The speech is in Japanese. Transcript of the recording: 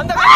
あんだから